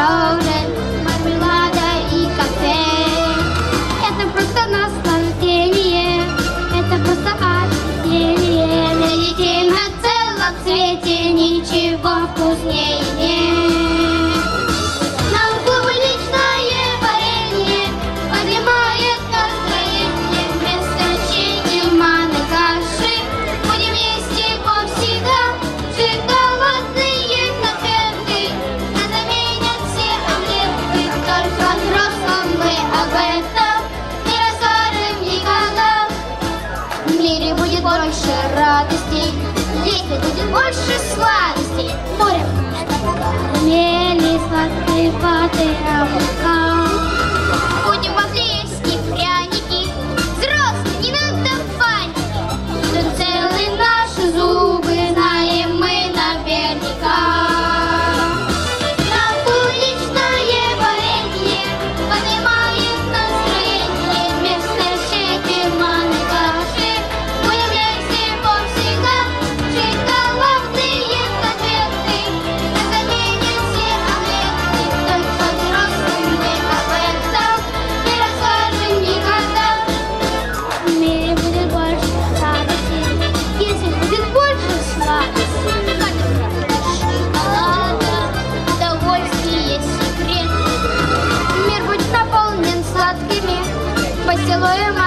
пирожен, мармелада и коктейль. Это просто наслаждение, это просто отделение. Для детей на целом свете ничего вкуснее нет. Этом не расскажем никогда. В мире будет больше радостей, здесь будет больше сладостей. Море, мели, сладкие воды, облака. 结婚了吗？